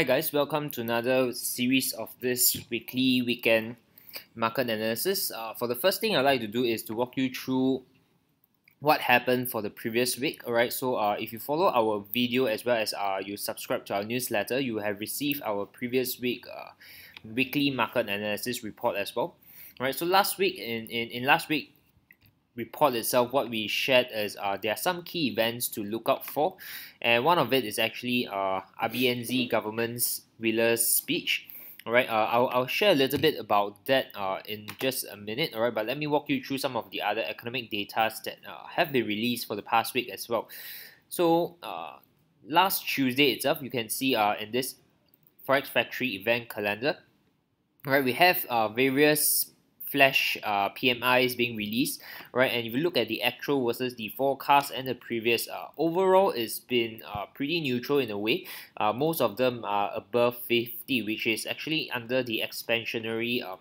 Hi guys, welcome to another series of this weekly weekend market analysis. Uh, for the first thing I'd like to do is to walk you through what happened for the previous week. Alright, so uh, if you follow our video as well as uh, you subscribe to our newsletter, you have received our previous week uh, weekly market analysis report as well. Alright, so last week in, in, in last week report itself, what we shared is uh, there are some key events to look out for, and one of it is actually uh, RBNZ government's Wheeler's speech. All right, uh, I'll, I'll share a little bit about that uh, in just a minute. All right, but let me walk you through some of the other economic data that uh, have been released for the past week as well. So uh, last Tuesday itself, you can see uh, in this Forex Factory event calendar, all right, we have uh, various flash uh, PMIs being released, right? And if you look at the actual versus the forecast and the previous, uh, overall it's been uh, pretty neutral in a way. Uh, most of them are above 50, which is actually under the expansionary um,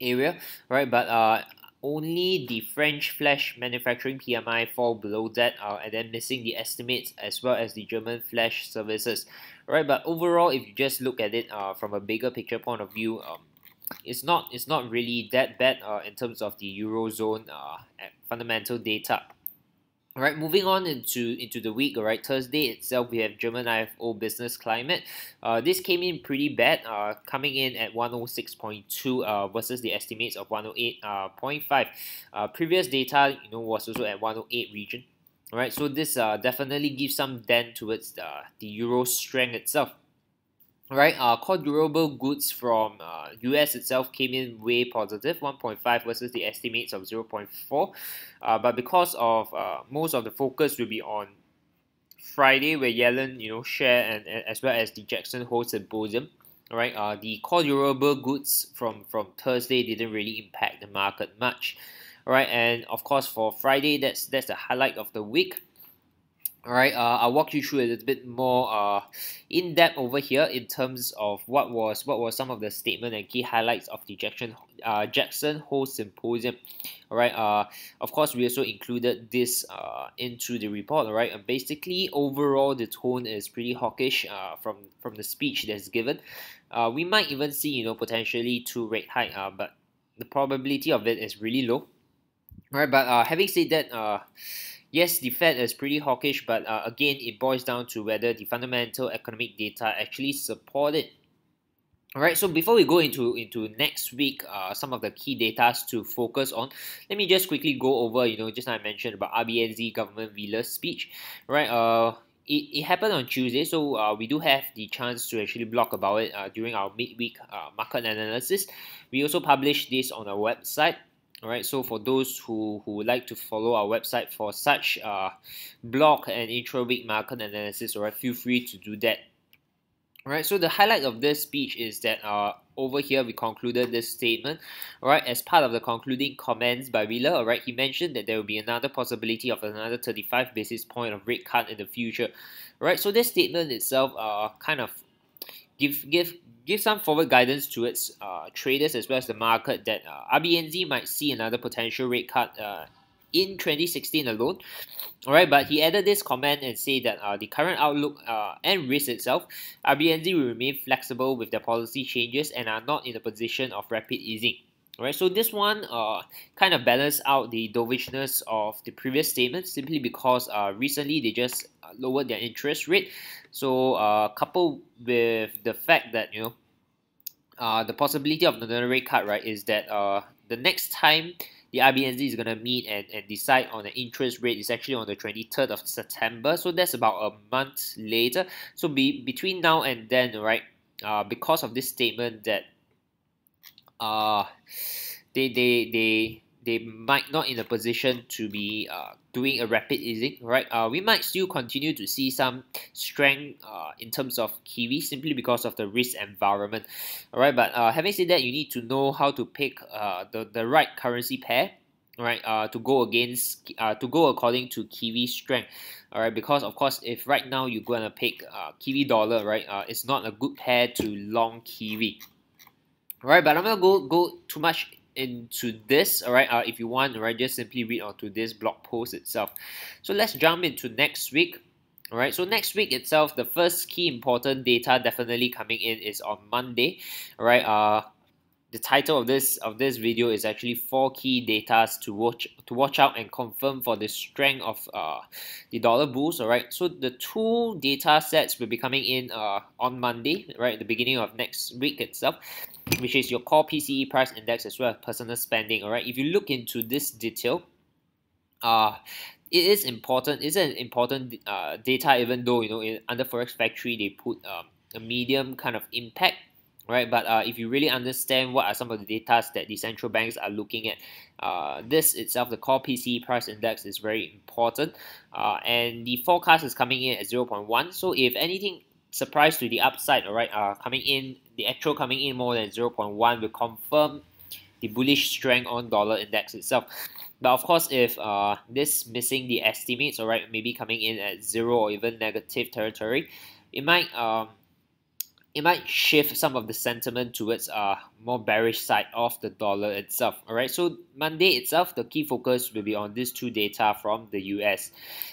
area, right? But uh, only the French flash manufacturing PMI fall below that, uh, and then missing the estimates as well as the German flash services, right? But overall, if you just look at it uh, from a bigger picture point of view, um, it's not it's not really that bad uh, in terms of the eurozone uh, fundamental data. All right, moving on into into the week. All right, Thursday itself we have German IFO business climate. Uh, this came in pretty bad. Uh, coming in at 106.2 uh, versus the estimates of 108.5. Uh, previous data you know was also at 108 region. All right, so this uh, definitely gives some dent towards the the euro strength itself. Right, uh, core durable goods from uh, US itself came in way positive, 1.5 versus the estimates of 0.4. Uh, but because of uh, most of the focus will be on Friday, where Yellen, you know, share and, and as well as the Jackson Hole Symposium. Right, uh, the core durable goods from from Thursday didn't really impact the market much. Right, and of course for Friday, that's that's the highlight of the week. All right, uh, I'll walk you through a little bit more uh, in depth over here in terms of what was what was some of the statement and key highlights of the Jackson uh, Jackson Hole Symposium. All right, uh, of course we also included this uh, into the report. All right, and basically overall the tone is pretty hawkish uh, from from the speech that's given. Uh, we might even see you know potentially two rate hike, uh, but the probability of it is really low. All right, but uh, having said that, uh yes, the Fed is pretty hawkish, but uh, again, it boils down to whether the fundamental economic data actually support it. Alright, so before we go into, into next week, uh, some of the key data to focus on, let me just quickly go over, you know, just I mentioned about RBNZ government Wheeler's speech, right? Uh, it, it happened on Tuesday, so uh, we do have the chance to actually blog about it uh, during our midweek uh, market analysis. We also published this on our website. Alright, so for those who, who would like to follow our website for such uh, blog and intra-week market analysis, alright, feel free to do that. Alright, so the highlight of this speech is that uh, over here we concluded this statement. Alright, as part of the concluding comments by Wheeler, alright, he mentioned that there will be another possibility of another 35 basis point of rate cut in the future. Alright, so this statement itself uh, kind of give give give some forward guidance to its uh, traders as well as the market that uh, RBNZ might see another potential rate cut uh, in 2016 alone. Alright, but he added this comment and said that uh, the current outlook uh, and risk itself, RBNZ will remain flexible with their policy changes and are not in a position of rapid easing. Alright, so this one uh, kind of balanced out the dovishness of the previous statement simply because uh, recently they just uh, lowered their interest rate. So uh, coupled with the fact that you know uh, the possibility of another rate cut, right, is that uh, the next time the RBNZ is going to meet and, and decide on the interest rate is actually on the 23rd of September. So that's about a month later. So be, between now and then, right, uh, because of this statement that uh, they they they they might not in a position to be uh, doing a rapid easing, right? Uh, we might still continue to see some strength uh, in terms of Kiwi simply because of the risk environment, all right? But uh, having said that, you need to know how to pick uh, the, the right currency pair, right? Uh, to go against, uh, to go according to Kiwi strength, all right? Because of course, if right now you're gonna pick uh, Kiwi dollar, right? Uh, it's not a good pair to long Kiwi. All right, but I'm gonna go go too much into this. All right, uh, if you want, right, just simply read onto this blog post itself. So let's jump into next week. Alright, so next week itself, the first key important data definitely coming in is on Monday. Alright, uh, the title of this of this video is actually four key data to watch to watch out and confirm for the strength of uh, the dollar bulls. All right, so the two data sets will be coming in uh, on Monday, right, the beginning of next week itself, which is your core PCE price index as well as personal spending. All right, if you look into this detail, uh, it is important. It's an important uh, data, even though you know in, under Forex Factory they put um, a medium kind of impact right? But uh, if you really understand what are some of the data that the central banks are looking at, uh, this itself, the core PCE price index is very important. Uh, and the forecast is coming in at 0.1. So if anything surprise to the upside, all right, uh, coming in, the actual coming in more than 0.1 will confirm the bullish strength on dollar index itself. But of course, if uh, this missing the estimates, all right, maybe coming in at zero or even negative territory, it might um, it might shift some of the sentiment towards a more bearish side of the dollar itself. Alright, so Monday itself, the key focus will be on these two data from the US.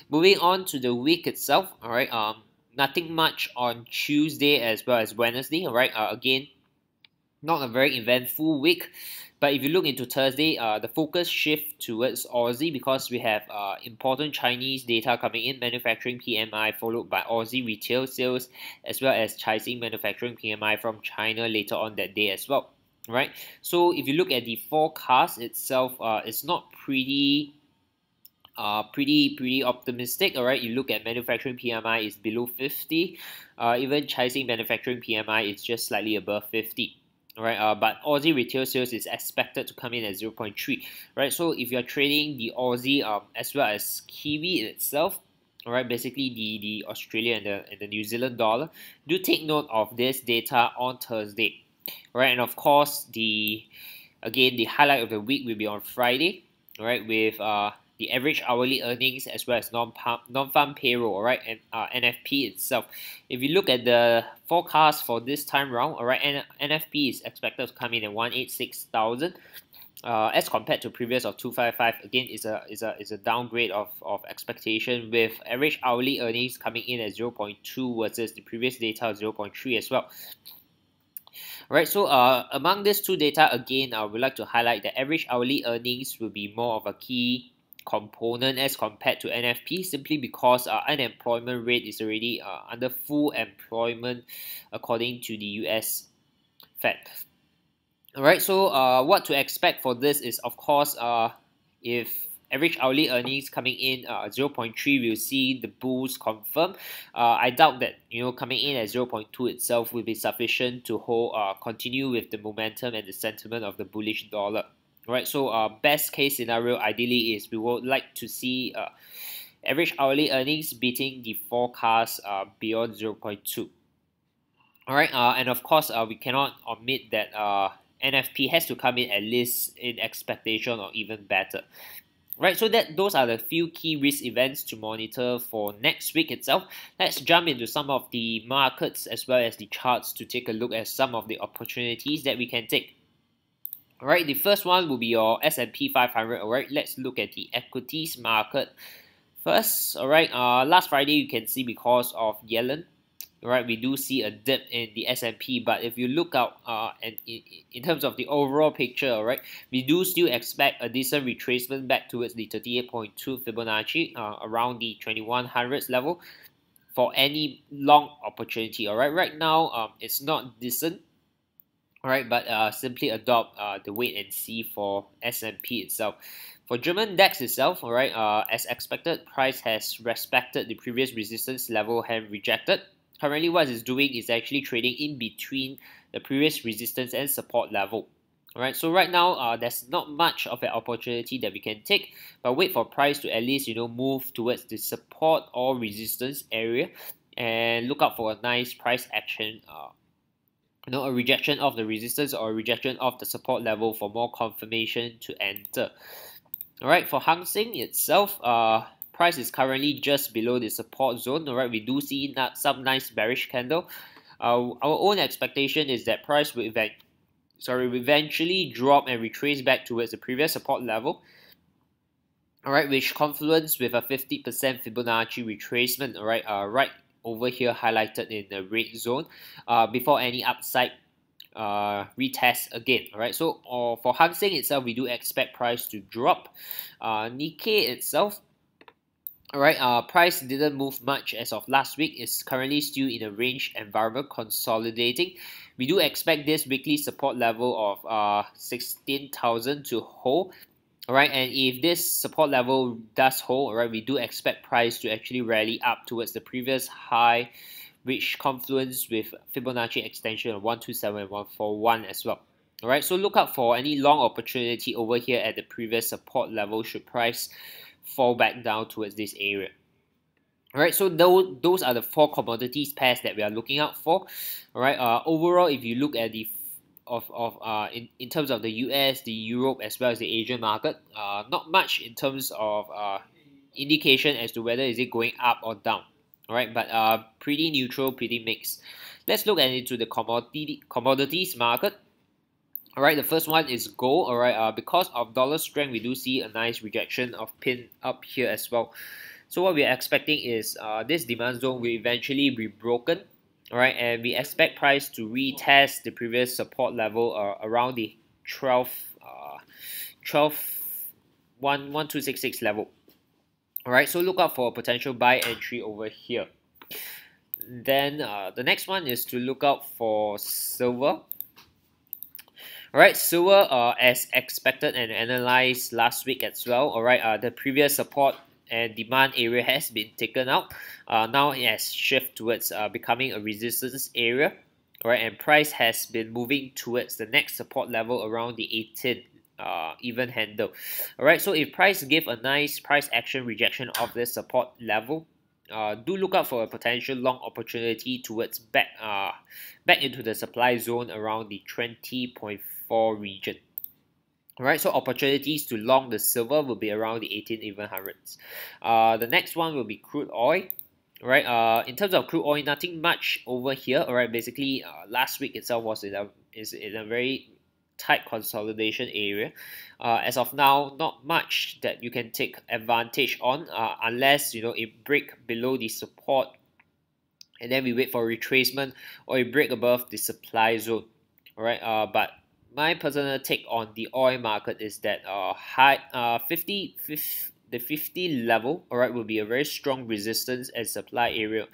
Moving on to the week itself, alright, um, nothing much on Tuesday as well as Wednesday. Alright, uh, again, not a very eventful week. But if you look into Thursday, uh, the focus shift towards Aussie because we have uh, important Chinese data coming in, manufacturing PMI followed by Aussie retail sales, as well as Caixin manufacturing PMI from China later on that day as well. Right. So if you look at the forecast itself, uh, it's not pretty uh, pretty pretty optimistic. All right, you look at manufacturing PMI is below 50. Uh, even Caixin manufacturing PMI is just slightly above 50 right? Uh, but Aussie retail sales is expected to come in at 0.3, right? So if you're trading the Aussie um, as well as Kiwi itself, all right, basically the, the Australia and the, and the New Zealand dollar, do take note of this data on Thursday, right? And of course, the again, the highlight of the week will be on Friday, right, with uh, the average hourly earnings as well as non-farm payroll, all right, and uh, NFP itself. If you look at the forecast for this time round, all right, N- NFP is expected to come in at 186,000. Uh, as compared to previous of 255 again is a is a is a downgrade of, of expectation with average hourly earnings coming in at 0.2 versus the previous data of 0.3 as well Alright, so uh, among these two data, again, I would like to highlight that average hourly earnings will be more of a key component as compared to NFP simply because uh, unemployment rate is already uh, under full employment according to the US Fed. Alright, so uh, what to expect for this is of course uh, if average hourly earnings coming in uh, 0.3 we'll see the bulls confirm uh, I doubt that you know coming in at 0.2 itself will be sufficient to hold uh, continue with the momentum and the sentiment of the bullish dollar right so uh, best case scenario ideally is we would like to see uh, average hourly earnings beating the forecast uh, beyond 0.2 all right uh, and of course uh, we cannot omit that uh, NFP has to come in at least in expectation or even better Right, so that those are the few key risk events to monitor for next week itself. Let's jump into some of the markets as well as the charts to take a look at some of the opportunities that we can take. Alright, the first one will be your S&P 500. Alright, let's look at the equities market first. Alright, uh, last Friday you can see because of Yellen, right, we do see a dip in the S&P. But if you look out uh, and in, in terms of the overall picture, alright, we do still expect a decent retracement back towards the 38.2 Fibonacci uh, around the 2100s level for any long opportunity. Alright, right now um, it's not decent Alright, but uh, simply adopt uh, the wait and see for S&P itself. For German DAX itself, alright, uh, as expected, price has respected the previous resistance level and rejected. Currently, what it's doing is actually trading in between the previous resistance and support level. Alright, so right now, uh, there's not much of an opportunity that we can take, but wait for price to at least, you know, move towards the support or resistance area and look out for a nice price action uh, you know, a rejection of the resistance or a rejection of the support level for more confirmation to enter. Alright, for Hang Seng itself, uh, price is currently just below the support zone. Alright, we do see not some nice bearish candle. Uh, our own expectation is that price will event sorry will eventually drop and retrace back towards the previous support level Alright, which confluence with a 50% Fibonacci retracement, alright, uh, right over here highlighted in the red zone uh, before any upside uh, retest again. Alright, so uh, for Hang Seng itself, we do expect price to drop. Uh, Nikkei itself, alright, uh, price didn't move much as of last week. It's currently still in a range environment consolidating. We do expect this weekly support level of uh, 16,000 to hold Alright, and if this support level does hold, alright, we do expect price to actually rally up towards the previous high, which confluence with Fibonacci extension of 127 and 141 as well. Alright, so look out for any long opportunity over here at the previous support level should price fall back down towards this area. Alright, so those, those are the four commodities pairs that we are looking out for. Alright, uh, overall, if you look at the of, of uh, in, in terms of the US, the Europe, as well as the Asian market. Uh, not much in terms of uh, indication as to whether is it going up or down. All right, but uh, pretty neutral, pretty mixed. Let's look at into the commodity commodities market. All right, the first one is gold. All right, uh, because of dollar strength, we do see a nice rejection of pin up here as well. So what we are expecting is uh, this demand zone will eventually be broken Alright, and we expect price to retest the previous support level uh, around the 12, uh, 12 1, 1266 level. Alright, so look out for a potential buy entry over here. Then uh, the next one is to look out for silver. Alright, silver uh, as expected and analyzed last week as well. Alright, uh, the previous support and demand area has been taken out. Uh, now it has shifted towards uh, becoming a resistance area. Right, and price has been moving towards the next support level around the 18 uh, even handle. Alright, so if price give a nice price action rejection of this support level, uh, do look out for a potential long opportunity towards back uh, back into the supply zone around the 20.4 region. Alright, so opportunities to long the silver will be around the 18 even hundreds. Uh, the next one will be crude oil. Right, uh, in terms of crude oil, nothing much over here. Alright, basically, uh, last week itself was in a is in a very tight consolidation area. Uh, as of now, not much that you can take advantage on uh, unless you know it break below the support, and then we wait for retracement or it break above the supply zone. Alright, uh, but my personal take on the oil market is that uh, high uh 50, 50 the 50 level all right will be a very strong resistance and supply area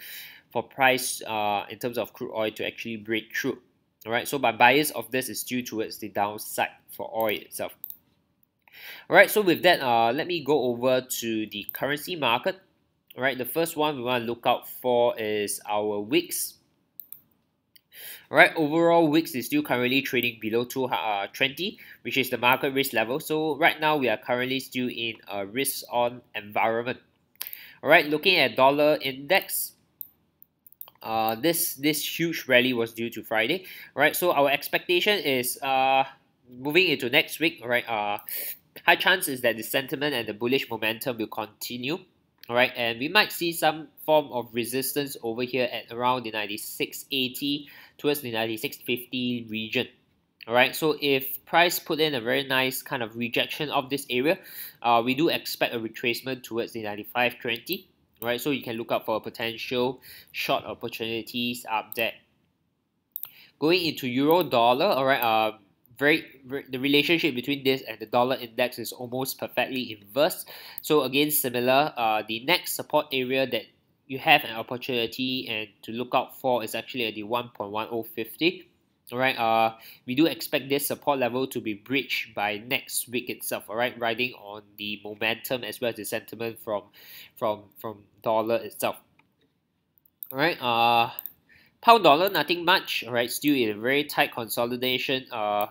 for price uh in terms of crude oil to actually break through all right so my bias of this is due towards the downside for oil itself. All right so with that uh let me go over to the currency market. All right the first one we want to look out for is our VIX Alright, overall VIX is still currently trading below 220, uh, which is the market risk level. So right now we are currently still in a risk on environment. Alright, looking at dollar index, uh, this this huge rally was due to Friday. Right, so our expectation is uh moving into next week. Right, uh, high chance is that the sentiment and the bullish momentum will continue. Alright, and we might see some form of resistance over here at around the 9680 towards the 9650 region. Alright, so if price put in a very nice kind of rejection of this area, uh, we do expect a retracement towards the 9520. Right, so you can look out for potential short opportunities up there. Going into euro dollar, alright, uh, very, the relationship between this and the dollar index is almost perfectly inverse. So again, similar. Uh, the next support area that you have an opportunity and to look out for is actually at the 1.1050 alright uh we do expect this support level to be breached by next week itself alright riding on the momentum as well as the sentiment from from from dollar itself alright uh pound dollar nothing much right? still in a very tight consolidation. Uh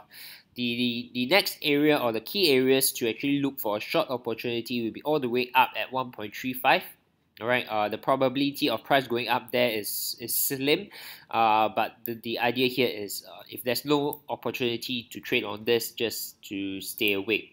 the, the, the next area or the key areas to actually look for a short opportunity will be all the way up at 1.35 all right uh, the probability of price going up there is is slim. Uh, but the, the idea here is uh, if there's no opportunity to trade on this just to stay away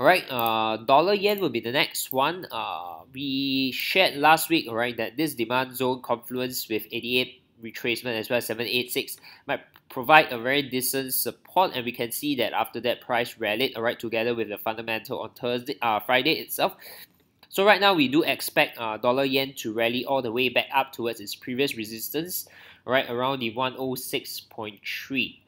all right uh, dollar yen will be the next one. Uh, we shared last week all right that this demand zone confluence with 88 retracement as well 786 might provide a very decent support and we can see that after that price rallied alright together with the fundamental on Thursday uh, Friday itself. So right now we do expect uh, dollar yen to rally all the way back up towards its previous resistance right around the 106.3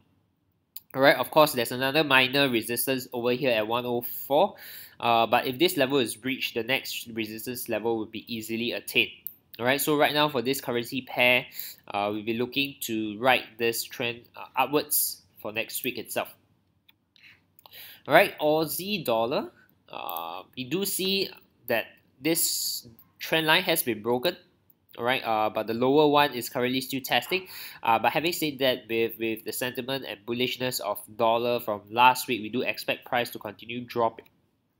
Alright, of course, there's another minor resistance over here at 104. Uh, but if this level is breached, the next resistance level will be easily attained. Alright, so right now for this currency pair, uh, we'll be looking to ride this trend uh, upwards for next week itself. Alright, Aussie dollar, uh, we do see that this trend line has been broken Alright, uh, but the lower one is currently still testing. Uh, but having said that, with, with the sentiment and bullishness of dollar from last week, we do expect price to continue dropping,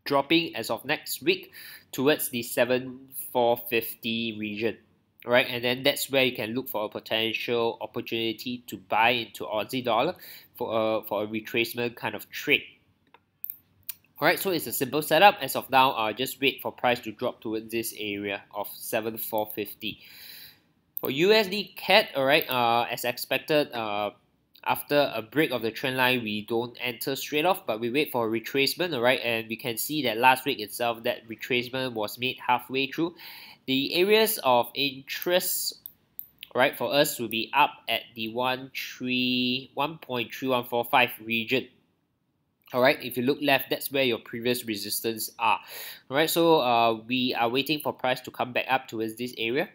dropping as of next week towards the 7450 region. Right, and then that's where you can look for a potential opportunity to buy into Aussie dollar for a, for a retracement kind of trade. Alright, so it's a simple setup. As of now, uh, just wait for price to drop towards this area of 7450. For USD CAD, alright, uh, as expected, uh, after a break of the trend line, we don't enter straight off, but we wait for retracement, alright, and we can see that last week itself, that retracement was made halfway through. The areas of interest right, for us will be up at the 1.3145 region Alright, if you look left, that's where your previous resistance are. Alright, so uh, we are waiting for price to come back up towards this area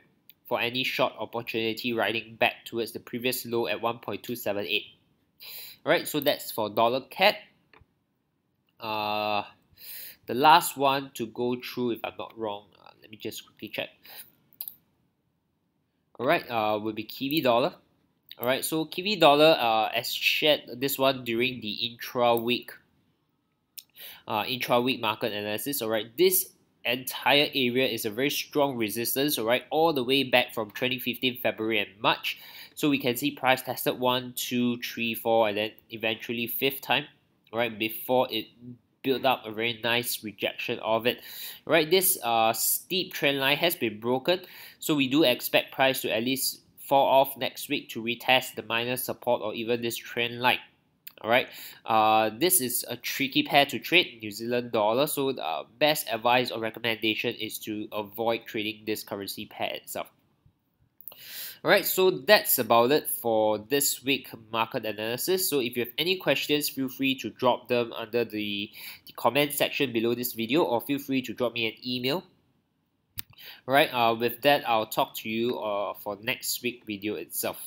for any short opportunity riding back towards the previous low at 1.278. Alright, so that's for dollar CAD. Uh, the last one to go through, if I'm not wrong, uh, let me just quickly check. Alright, uh, will be Kiwi dollar. Alright, so Kiwi dollar, uh, as shared this one during the intra week uh, intra-week market analysis, all right, this entire area is a very strong resistance, all right, all the way back from 2015 February and March. So we can see price tested one, two, three, four, and then eventually fifth time, all right, before it built up a very nice rejection of it. Right, this uh, steep trend line has been broken, so we do expect price to at least fall off next week to retest the minor support or even this trend line. Alright, uh, this is a tricky pair to trade, New Zealand dollar. So the uh, best advice or recommendation is to avoid trading this currency pair itself. Alright, so that's about it for this week market analysis. So if you have any questions, feel free to drop them under the, the comment section below this video or feel free to drop me an email. Alright, uh, with that, I'll talk to you uh, for next week video itself.